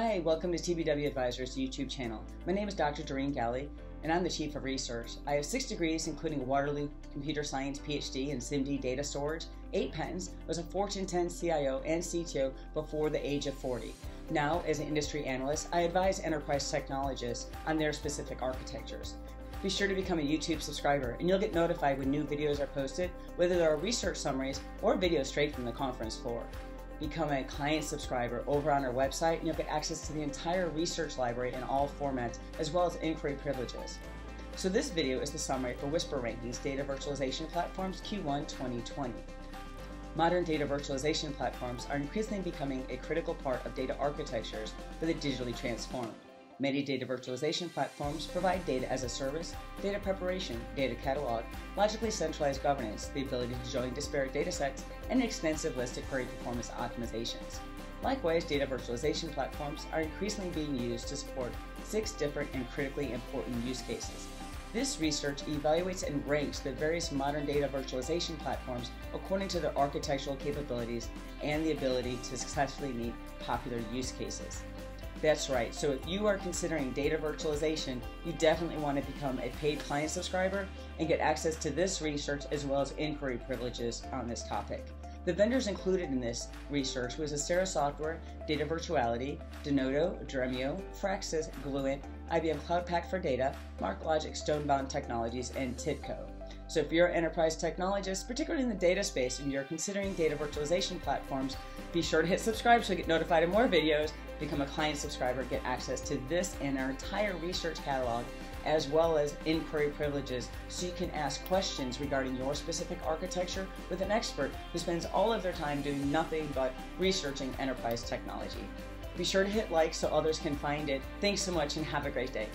Hi, welcome to TBW Advisors YouTube channel. My name is Dr. Doreen Galli, and I'm the Chief of Research. I have six degrees, including a Waterloo Computer Science PhD in SIMD data storage, eight patents, was a Fortune 10 CIO and CTO before the age of 40. Now, as an industry analyst, I advise enterprise technologists on their specific architectures. Be sure to become a YouTube subscriber, and you'll get notified when new videos are posted, whether they are research summaries or videos straight from the conference floor become a client subscriber over on our website and you'll get access to the entire research library in all formats as well as inquiry privileges. So this video is the summary for Whisper Rankings Data Virtualization Platforms Q1 2020. Modern data virtualization platforms are increasingly becoming a critical part of data architectures for the digitally transformed. Many data virtualization platforms provide data as a service, data preparation, data catalog, logically centralized governance, the ability to join disparate datasets, and an extensive list of query performance optimizations. Likewise, data virtualization platforms are increasingly being used to support six different and critically important use cases. This research evaluates and ranks the various modern data virtualization platforms according to their architectural capabilities and the ability to successfully meet popular use cases. That's right. So if you are considering data virtualization, you definitely want to become a paid client subscriber and get access to this research as well as inquiry privileges on this topic. The vendors included in this research was Astera Software, Data Virtuality, Denodo, Dremio, fraXses, Gluent, IBM Cloud Pak for Data, MarkLogic, Stone Bond Technologies, and TIBCO. So if you're an enterprise technologist, particularly in the data space, and you're considering data virtualization platforms, be sure to hit subscribe so you get notified of more videos, become a client subscriber, get access to this and our entire research catalog, as well as inquiry privileges so you can ask questions regarding your specific architecture with an expert who spends all of their time doing nothing but researching enterprise technology. Be sure to hit like so others can find it. Thanks so much and have a great day.